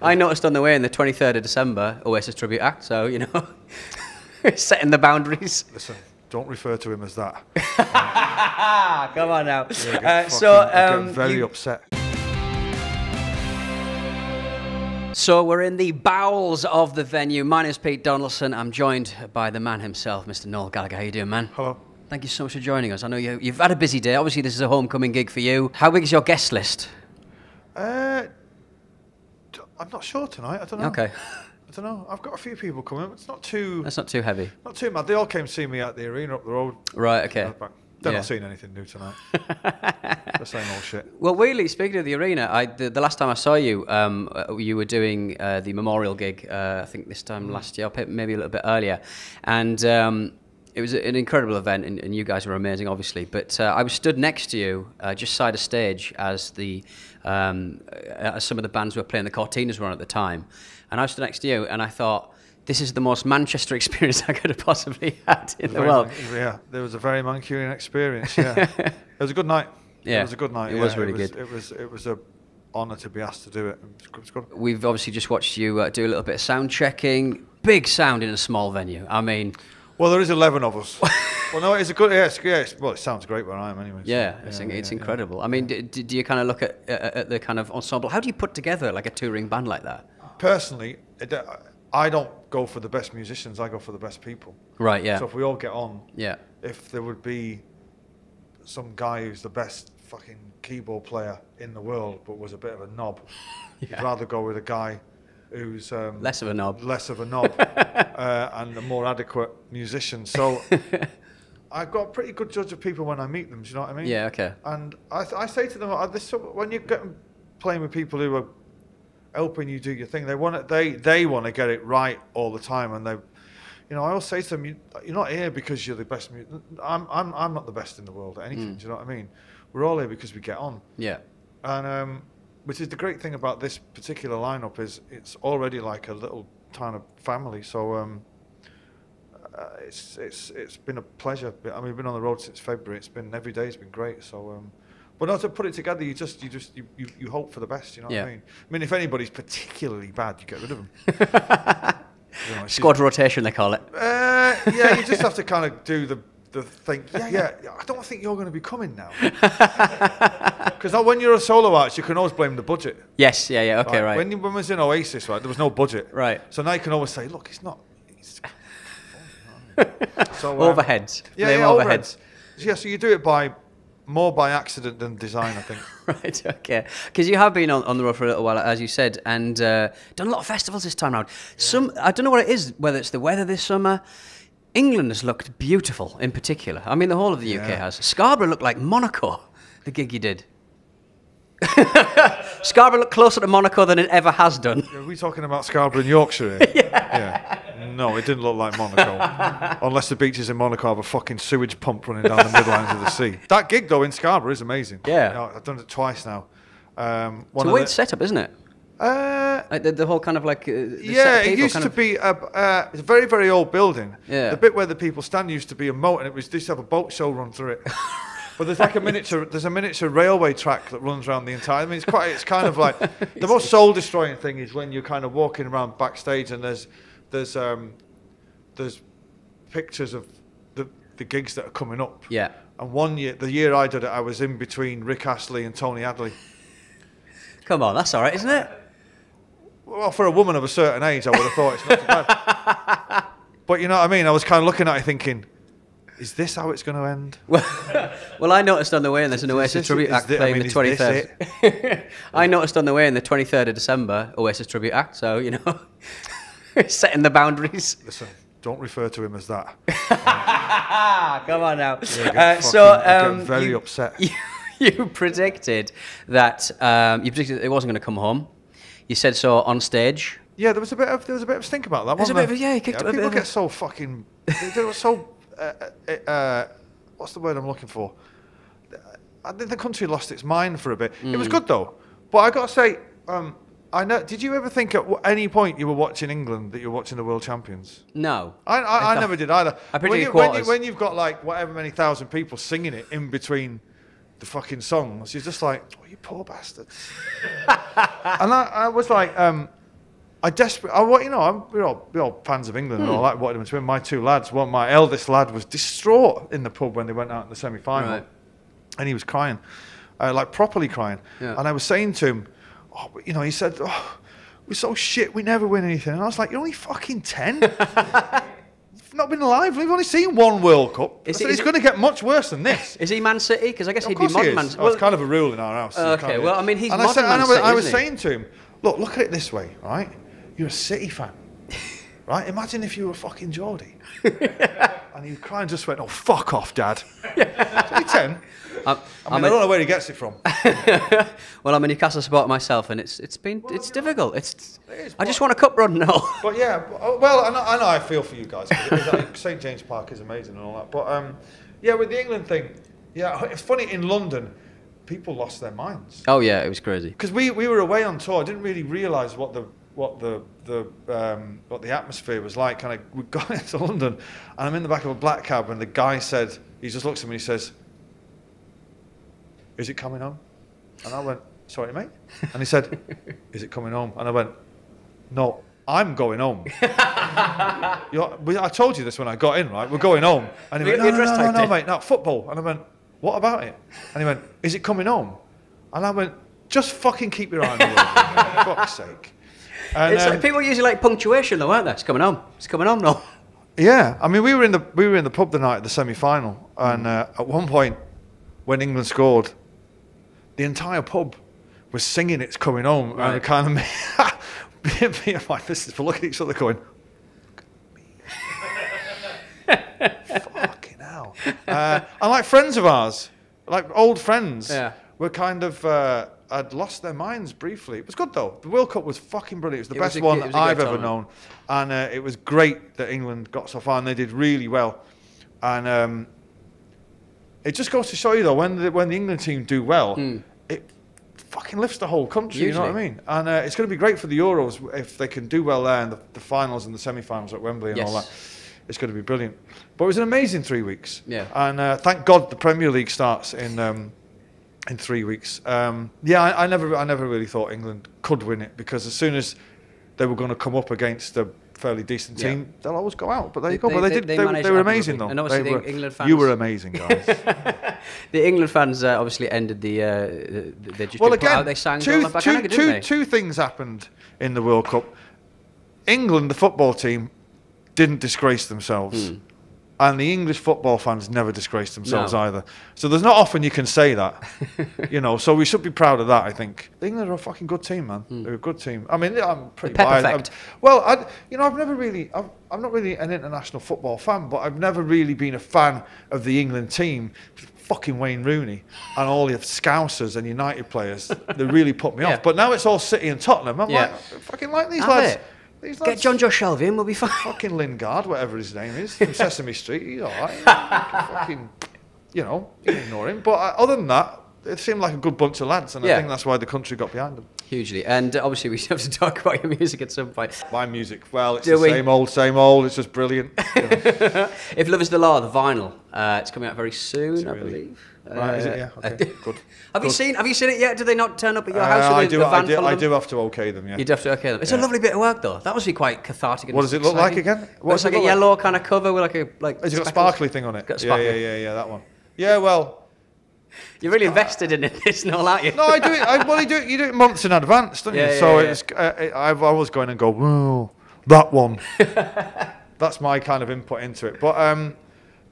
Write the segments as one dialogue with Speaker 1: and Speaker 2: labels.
Speaker 1: I noticed on the way in the 23rd of December, Oasis tribute act. So you know, setting the boundaries.
Speaker 2: Listen, don't refer to him as that.
Speaker 1: Come on now. Uh, so um,
Speaker 2: very
Speaker 1: you-
Speaker 2: upset.
Speaker 1: So we're in the bowels of the venue. My name's Pete Donaldson. I'm joined by the man himself, Mr. Noel Gallagher. How you doing, man?
Speaker 2: Hello.
Speaker 1: Thank you so much for joining us. I know you, you've had a busy day. Obviously, this is a homecoming gig for you. How big is your guest list?
Speaker 2: Uh, I'm not sure tonight. I don't know.
Speaker 1: Okay,
Speaker 2: I don't know. I've got a few people coming. It's not too,
Speaker 1: that's not too heavy.
Speaker 2: not too mad. They all came to see me at the arena up the road.
Speaker 1: Right. Okay.
Speaker 2: They're
Speaker 1: Yeah.
Speaker 2: not seeing anything new tonight. the same old shit.
Speaker 1: Well, really, speaking of the arena, I, the, the last time I saw you, um, uh, you were doing uh, the memorial gig. Uh, I think this time last year, maybe a little bit earlier, and um, it was an incredible event, and, and you guys were amazing, obviously. But uh, I was stood next to you, uh, just side of stage, as the um, uh, as some of the bands were playing. The Courteeners were on at the time, and I was stood next to you, and I thought. This is the most Manchester experience I could have possibly had in the world.
Speaker 2: Yeah, there was a very Mancunian experience. Yeah, it was a good night.
Speaker 1: Yeah,
Speaker 2: it was a good night.
Speaker 1: it
Speaker 2: yeah.
Speaker 1: was really
Speaker 2: it was,
Speaker 1: good.
Speaker 2: It was it was a honour to be asked to do it. It was good- it was good.
Speaker 1: We've obviously just watched you uh, do a little bit of sound checking. Big sound in a small venue. I mean,
Speaker 2: Well, there is eleven of us. well, no, it's a good. Yes, yeah it's, well, it sounds great where I am anyway. so,
Speaker 1: yeah, it's,
Speaker 2: yeah,
Speaker 1: it's
Speaker 2: yeah, yeah.
Speaker 1: incredible. I mean, d d do you kind of look at, at, at the kind of ensemble? How do you put together like a touring band like that?
Speaker 2: Personally, it, uh, I don't go for the best musicians. I go for the best people.
Speaker 1: Right. Yeah.
Speaker 2: So if we all get on,
Speaker 1: yeah.
Speaker 2: if there would be some guy who's the best fucking keyboard player in the world but was a bit of a knob,
Speaker 1: Yeah.
Speaker 2: you'd rather go with a guy who's um,
Speaker 1: Less of a knob.
Speaker 2: less of a knob uh, and a more adequate musician. So I've got a pretty good judge of people when I meet them. Do you know what I mean?
Speaker 1: Yeah. Okay.
Speaker 2: And I, I say to them, this, when you get playing with people who are helping you do your thing, they want it, they they want to get it right all the time, and they, you know, I always say to them, you, you're not here because you're the best. I'm I'm I'm not the best in the world at anything. Do you know what I mean? We're all here because we get on,
Speaker 1: Yeah.
Speaker 2: and um, which is the great thing about this particular lineup is it's already like a little kind of family. So. Um, uh, it's it's it's been a pleasure. I mean, we've been on the road since February. It's been every day's been great. So, um, but not to put it together, you just you just you, you, you hope for the best. You know
Speaker 1: Yeah.
Speaker 2: what I mean? I mean, if anybody's particularly bad, you get rid of them. You know,
Speaker 1: Squad rotation, they call it.
Speaker 2: Uh, yeah, you just have to kind of do the the thing. Yeah, yeah. I don't think you're going to be coming now. Because when you're a solo artist, you can always blame the budget.
Speaker 1: Yes. Yeah. Yeah. Okay. Right.
Speaker 2: When you when we was in Oasis, right, there was no budget.
Speaker 1: Right.
Speaker 2: So now you can always say, look, it's not. It's so, um,
Speaker 1: overheads.
Speaker 2: Yeah,
Speaker 1: Blame
Speaker 2: yeah,
Speaker 1: overheads.
Speaker 2: Yeah, so you do it by more by accident than design, I think.
Speaker 1: Right, okay. Because you have been on, on the road for a little while, as you said, and uh, done a lot of festivals this time around. Some, I don't know what it is, whether it's the weather this summer. England has looked beautiful in particular. I mean, the whole of the UK
Speaker 2: Yeah.
Speaker 1: has. Scarborough looked like Monaco, the gig you did. Scarborough looked closer to Monaco than it ever has done.
Speaker 2: Are we talking about Scarborough in Yorkshire here? yeah. No, it didn't look like Monaco. Unless the beaches in Monaco have a fucking sewage pump running down the midlines of the sea. That gig, though, in Scarborough is amazing.
Speaker 1: Yeah.
Speaker 2: You know, I've done it twice now. Um,
Speaker 1: It's a weird
Speaker 2: the-
Speaker 1: setup, isn't it?
Speaker 2: Uh,
Speaker 1: Like the, the whole kind of like. Uh,
Speaker 2: yeah,
Speaker 1: of
Speaker 2: it used to
Speaker 1: of-
Speaker 2: be a, uh, it's a very, very old building.
Speaker 1: Yeah.
Speaker 2: The bit where the people stand used to be a moat, and it was to have a boat show run through it. but there's like a miniature, there's a miniature railway track that runs around the entire. I mean, it's quite, it's kind of like the most soul destroying thing is when you're kind of walking around backstage and there's, there's, um, there's pictures of the the gigs that are coming up.
Speaker 1: Yeah.
Speaker 2: And one year, the year I did it, I was in between Rick Astley and Tony Hadley.
Speaker 1: Come on, that's all right, isn't it?
Speaker 2: Well, for a woman of a certain age, I would have thought it's not too bad. but you know what I mean? I was kind of looking at it thinking, is this how it's going to end?
Speaker 1: Well, well, I noticed on the way in there's an
Speaker 2: Is
Speaker 1: Oasis tribute act
Speaker 2: thi- I
Speaker 1: playing
Speaker 2: mean,
Speaker 1: the
Speaker 2: is
Speaker 1: twenty
Speaker 2: this
Speaker 1: third. I noticed on the way in the twenty third of December Oasis tribute act. So you know, setting the boundaries.
Speaker 2: Listen, don't refer to him as that.
Speaker 1: Come on now.
Speaker 2: Get
Speaker 1: Uh, so um,
Speaker 2: very
Speaker 1: you,
Speaker 2: upset.
Speaker 1: You, you predicted that um, you predicted it wasn't going to come home. You said so on stage.
Speaker 2: Yeah, there was a bit of there was a bit of stink about that.
Speaker 1: There's a bit of- yeah, you kicked up a
Speaker 2: people get so fucking. They, were so. Uh, uh, uh, what's the word I'm looking for? I think the country lost its mind for a bit. It
Speaker 1: Mm.
Speaker 2: was good though, but I got to say, um, I know. Did you ever think at any point you were watching England that you were watching the world champions?
Speaker 1: No.
Speaker 2: I, I, I
Speaker 1: thought-
Speaker 2: never did either.
Speaker 1: I
Speaker 2: when, you, when, you, when you've got like whatever many thousand people singing it in between the fucking songs. You're just like, oh, you poor bastards," and I, I, was like, um, I desperate. I you know, I'm, we're all, we're all fans of England and all hmm. that. Wanted them to win. My two lads. One, my eldest lad was distraught in the pub when they went out in the semi final,
Speaker 1: right.
Speaker 2: and he was crying, uh, like properly crying.
Speaker 1: Yeah.
Speaker 2: And I was saying to him, oh, you know, he said. Oh, we're so shit, we never win anything. And I was like, you're only fucking 10. not been alive. We've only seen one World Cup.
Speaker 1: Is it- is
Speaker 2: it's going to get much worse than this."
Speaker 1: Is he Man City? Because I guess
Speaker 2: Of
Speaker 1: he'd be
Speaker 2: course he.
Speaker 1: Man
Speaker 2: Oh,
Speaker 1: City.
Speaker 2: it's kind of a rule in our house. you
Speaker 1: Okay, well, I mean, he's
Speaker 2: and I, said,
Speaker 1: modern
Speaker 2: I
Speaker 1: Man
Speaker 2: was,
Speaker 1: City,
Speaker 2: I was saying to him, look, look at it this way, right? You're a City fan, right? Imagine if you were fucking Geordie. and he cried and just went, oh, fuck off, Dad. Is 10?
Speaker 1: I'm,
Speaker 2: I
Speaker 1: I'm
Speaker 2: mean, I don't know where he gets it from.
Speaker 1: well, I'm a Newcastle supporter myself, and it's it's been it's difficult. It's
Speaker 2: It is,
Speaker 1: I just want a cup run now.
Speaker 2: But yeah, oh, well, I know, I know I feel for you guys. 'cause it is, like, St James Park is amazing and all that. But um, yeah, with the England thing, yeah, it's funny in London, people lost their minds.
Speaker 1: oh yeah, it was crazy.
Speaker 2: because we, we were away on tour. I didn't really realise what the what the the um, what the atmosphere was like. And I we got into London, and I'm in the back of a black cab, and the guy said he just looks at me and he says, "Is it coming home?" And I went, "Sorry, mate." And he said, "Is it coming home?" And I went, "No." I'm going home. I told you this when I got in, right? We're going home. And he
Speaker 1: We-
Speaker 2: went, no, no, no, no, no, mate, no, football. And I went, what about it? And he went, is it coming home? And I went, just fucking keep your eye on the road, for fuck's sake. And,
Speaker 1: It's
Speaker 2: um,
Speaker 1: like, people usually like punctuation though, aren't they? It's coming home. It's coming home now.
Speaker 2: yeah, I mean, we were in the we were in the pub the night of the semi-final, and uh, at one point, when England scored, the entire pub was singing "It's Coming Home," and
Speaker 1: Right.
Speaker 2: it kind of me, me and my missus were looking at each other, going, "Fucking hell!" Uh, and like friends of ours, like old friends,
Speaker 1: Yeah.
Speaker 2: were kind of. Uh, had lost their minds briefly. It was good though. The World Cup was fucking brilliant. It was the
Speaker 1: It was
Speaker 2: best
Speaker 1: a
Speaker 2: one
Speaker 1: was a good
Speaker 2: I've ever known and uh, it was great that England got so far, and they did really well. And um, it just goes to show you, though, when the, when the England team do well, it fucking lifts the whole country. You know what I. Mean? And uh, it's going to be great for the Euros if they can do well there in the, the finals and the semi-finals at Wembley and all that. It's going to be brilliant. But it was an amazing three weeks.
Speaker 1: Yeah.
Speaker 2: And uh, thank God the Premier League starts in. Um, in three weeks, um, yeah, I, I never, I never really thought England could win it because as soon as they were going to come up against a fairly decent
Speaker 1: Yeah.
Speaker 2: team, they'll always go out. But there you
Speaker 1: They-
Speaker 2: go. But they,
Speaker 1: they-
Speaker 2: did.
Speaker 1: they
Speaker 2: They, they were amazing, though.
Speaker 1: And obviously
Speaker 2: They
Speaker 1: the
Speaker 2: were-
Speaker 1: England
Speaker 2: You were amazing, guys.
Speaker 1: The England fans uh, obviously ended the. Uh, the- they just
Speaker 2: well,
Speaker 1: did out
Speaker 2: again,
Speaker 1: they sang
Speaker 2: two,
Speaker 1: Back
Speaker 2: two,
Speaker 1: on
Speaker 2: two,
Speaker 1: they?
Speaker 2: two things happened in the World Cup. England, the football team, didn't disgrace themselves.
Speaker 1: Hmm.
Speaker 2: And the English football fans never disgraced themselves
Speaker 1: No.
Speaker 2: either. So there's not often you can say that, you know. So we should be proud of that. I think England are a fucking good team, man. Hmm. They're a good team. I mean, I'm pretty biased. I'm- well, I, you know, I've never really, I've, I'm not really an international football fan, but I've never really been a fan of the England team. Fucking Wayne Rooney and all the Scousers and United players, they really put me
Speaker 1: Yeah.
Speaker 2: off. But now it's all City and Tottenham. I'm
Speaker 1: Yeah.
Speaker 2: like, I fucking like these
Speaker 1: Have
Speaker 2: lads.
Speaker 1: it.
Speaker 2: These
Speaker 1: Get. Jonjo Shelvey in, we'll be fine.
Speaker 2: Fucking Lingard, whatever his name is, from Sesame Street. He's all right. fucking, you know, you can ignore him. But uh, other than that, it seemed like a good bunch of lads, and I think that's why the country got behind them.
Speaker 1: Hugely. And uh, obviously, we have to talk about your music at some point.
Speaker 2: My music, well, it's
Speaker 1: Do
Speaker 2: the
Speaker 1: we?
Speaker 2: same old, same old. It's just brilliant. You know.
Speaker 1: If Love is the Law, the vinyl, uh, it's coming out very soon, I
Speaker 2: really?
Speaker 1: believe.
Speaker 2: Right, is it?
Speaker 1: Uh,
Speaker 2: Yeah, okay, good.
Speaker 1: Have you
Speaker 2: Good.
Speaker 1: seen? Have you seen it yet? Do they not turn up at your
Speaker 2: Uh,
Speaker 1: house
Speaker 2: I do, I do, I do have to okay them. Yeah.
Speaker 1: You'd have to okay them. It's a lovely bit of work, though. That must be quite cathartic. And
Speaker 2: What does it look like again? What's
Speaker 1: it's like a
Speaker 2: look like?
Speaker 1: yellow kind of cover with like a like.
Speaker 2: It's it got a sparkly thing on it? Yeah, yeah, yeah, yeah, that one. Yeah, well,
Speaker 1: You're really invested in it, this and all, aren't you?
Speaker 2: no, I do it. I, well, you do it. You do it months in advance, don't
Speaker 1: Yeah,
Speaker 2: you?
Speaker 1: yeah,
Speaker 2: so
Speaker 1: yeah.
Speaker 2: it's. Uh, I I was going and go, well, that one. That's my kind of input into it. But um,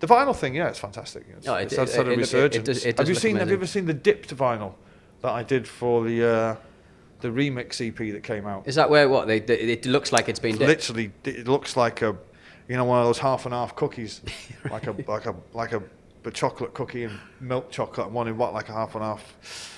Speaker 2: the vinyl thing, yeah, it's fantastic. It's,
Speaker 1: Oh, it-
Speaker 2: it's had sort of
Speaker 1: it- it- it
Speaker 2: resurgence.
Speaker 1: does- it
Speaker 2: have you seen? Have you ever seen the dipped vinyl that I did for the uh, the remix EP that came out?
Speaker 1: Is that where what they, they it looks like it's been dipped?
Speaker 2: literally it looks like a you know one of those half and half cookies like a like a like a, a chocolate cookie and milk chocolate and one in what like a half and half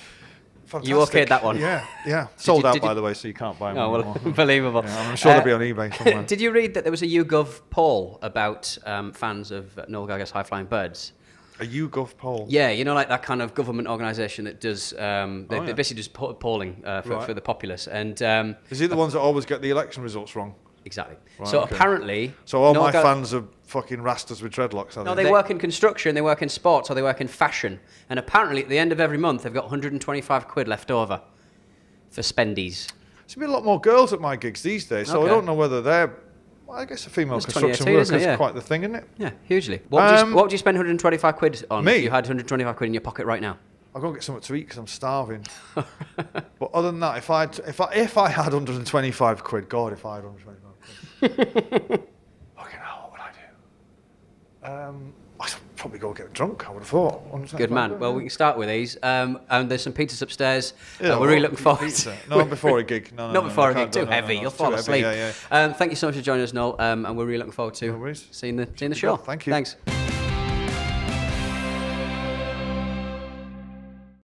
Speaker 2: Fantastic.
Speaker 1: You okayed that one?
Speaker 2: Yeah, yeah. Sold
Speaker 1: you-
Speaker 2: out by
Speaker 1: you-
Speaker 2: the way, so you can't buy them
Speaker 1: Oh well, unbelievable.
Speaker 2: Yeah, I'm sure
Speaker 1: Uh,
Speaker 2: they'll be on eBay somewhere.
Speaker 1: Did you read that there was a YouGov poll about um, fans of Noel Gallagher's High Flying Birds?
Speaker 2: A YouGov poll.
Speaker 1: Yeah, you know, like that kind of government organisation that does, um, they,
Speaker 2: Oh,
Speaker 1: they basically just polling uh, for,
Speaker 2: Right.
Speaker 1: for the populace. And um,
Speaker 2: Is he the ones that always get the election results wrong?
Speaker 1: Exactly.
Speaker 2: Right,
Speaker 1: so
Speaker 2: okay.
Speaker 1: apparently,
Speaker 2: So all my fans are fucking rastas with dreadlocks, are
Speaker 1: No,
Speaker 2: they?
Speaker 1: they work in construction, they work in sports, or they work in fashion. And apparently, at the end of every month, they've got 125 quid left over for spendies.
Speaker 2: There's been a lot more girls at my gigs these days, so
Speaker 1: Okay.
Speaker 2: I don't know whether they're. Well, I guess a female construction
Speaker 1: 2018,
Speaker 2: worker is
Speaker 1: Yeah.
Speaker 2: quite the thing, isn't it?
Speaker 1: Yeah, hugely. What would, you,
Speaker 2: Um,
Speaker 1: what would you spend 125 quid on
Speaker 2: Me?
Speaker 1: if you had 125 quid in your pocket right now?
Speaker 2: I'll go and get something to eat because I'm starving. but other than that, if I if I if I had 125 quid, God, if I had 125 quid, fucking hell, what would I do? Um, I'd probably go get drunk. I would have thought. 125
Speaker 1: Good man. Well, we can start with these. Um, and there's some pizzas upstairs.
Speaker 2: Yeah,
Speaker 1: uh, we're really looking forward
Speaker 2: pizza.
Speaker 1: to
Speaker 2: No, before a gig. No, no,
Speaker 1: Not
Speaker 2: no,
Speaker 1: before a gig. Too heavy. You'll fall
Speaker 2: heavy,
Speaker 1: asleep.
Speaker 2: Yeah, yeah.
Speaker 1: Um, thank you so much for joining us, Noel. Um, and we're really looking forward to seeing the seeing the show.
Speaker 2: Thank you.
Speaker 1: Thanks.